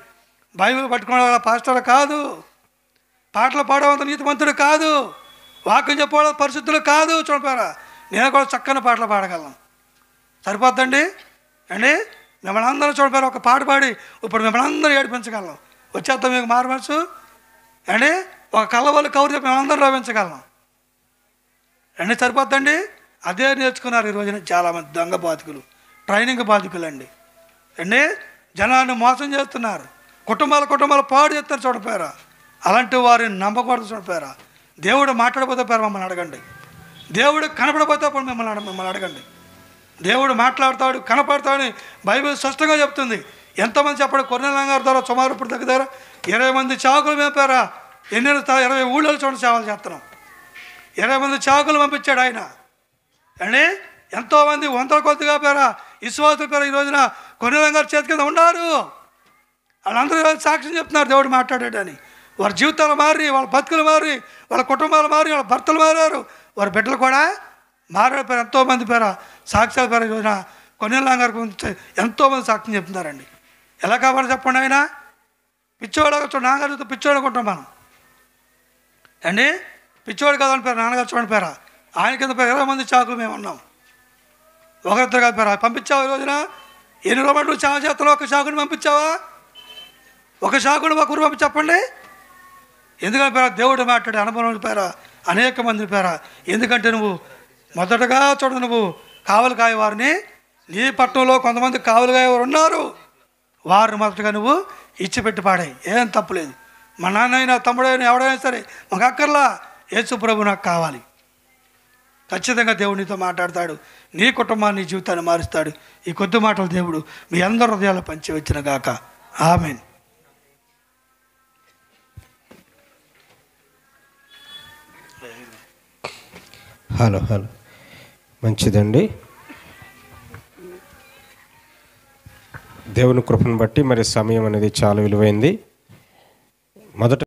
బైబిల్ పట్టుకునే పాస్టర్ కాదు పాటలు పాడేవంత నీతిమంతుడు కాదు వాక్యం చెప్పడం పరిశుద్ధులు కాదు చూడపోయారా నేను కూడా చక్కని పాటలు పాడగలను. సరిపోద్దండి? అండి? మిమ్మల్ని అందరూ చూడపారు ఒక పాట పాడి ఇప్పుడు మిమ్మల్ని అందరూ ఏడిపించగలం వచ్చేద్దాం మీకు మారు మనసు. అండి? ఒక కళ్ళవాళ్ళు కౌరు చెప్పి మిమ్మల్ని అందరూ రవించగలం అండి సరిపోద్దండి అదే నేర్చుకున్నారు ఈ రోజున చాలామంది దొంగ బాధికులు ట్రైనింగ్ బాధికులు అండి అండి జనాన్ని మోసం చేస్తున్నారు. కుటుంబాల కుటుంబాలు పాడు చేస్తారు చూడపోయారా? అలాంటి వారిని నమ్మకూడదు చూడపోయారా? దేవుడు మాట్లాడబోతే పేరు మమ్మల్ని అడగండి. దేవుడు కనపడబోతే అప్పుడు మిమ్మల్ని మిమ్మల్ని అడగండి. దేవుడు మాట్లాడతాడు కనపడతాడని బైబిల్ స్పష్టంగా చెప్తుంది. ఎంతమంది చెప్పడు? కొన్నెల ద్వారా సుమారు ఇప్పుడు దగ్గర ఇరవై మంది చాకులు మేపారా? ఎన్ని? ఇరవై ఊళ్ళో చూడండి సేవలు చేస్తున్నాం. ఇరవై మంది చాకులు పంపించాడు ఆయన. అండి ఎంతోమంది వందల కొద్దిగా పేరా విశ్వాసుల పేర ఈ రోజున కొన్నెల గారి చేతి కింద ఉన్నారు. వాళ్ళందరూ సాక్ష్యం చెప్తున్నారు దేవుడు మాట్లాడాడని వారి జీవితాలు మారి వాళ్ళ బతుకులు మారి వాళ్ళ కుటుంబాలు మారి వాళ్ళ భర్తలు మారారు. వారి బిడ్డలు కూడా మారారు పేరు ఎంతోమంది పేర సాక్ష్యాల పేరు రోజున కొన్నేళ్ళ గారి గురించి ఎంతోమంది సాక్ష్యం చెప్తున్నారండి. ఎలా కావాలో చెప్పండి ఆయన. పిచ్చోడు చూడండి నాన్నగారు పిచ్చోడు అనుకుంటాం మనం. అండి పిచ్చోడు కాదని పేరు నాన్నగారు చూడండి పేరా? ఆయన కింద పేరు ఇరవై మంది చాకులు మేము ఉన్నాం. ఒకరిద్దరు కాదు పేరా? పంపించావు ఈ రోజున? ఎన్ని రోజులు నువ్వు చావ చేతలో ఒక చాకుని పంపించావా? ఒక చాకుని ఒక పంపి చెప్పండి. ఎందుకంటే పేరా? దేవుడు మాట్లాడే అనుభవం పేరా? అనేక మంది పేరా? ఎందుకంటే నువ్వు మొదటగా చూడ నువ్వు కావలికాయ వారిని. నీ పట్టణంలో కొంతమంది కావలి కాయ వారు ఉన్నారు. వారిని మొదటగా నువ్వు ఇచ్చిపెట్టి పాడాయి. ఏం తప్పులేదు మా నాన్నైనా తమ్ముడైనా ఎవడైనా సరే మాకు అక్కర్లా. యేసుప్రభు నాకు కావాలి. ఖచ్చితంగా దేవుడు నీతో మాట్లాడతాడు. నీ కుటుంబాన్ని జీవితాన్ని మారుస్తాడు. ఈ కొద్ది మాటలు దేవుడు మీ అందరి హృదయాలు పంచి వచ్చిన గాక. ఆమెన్. Hello hello. మంచిదండి. దేవుని కృపను బట్టి మరి సమయం అనేది చాలా విలువైంది. మొదట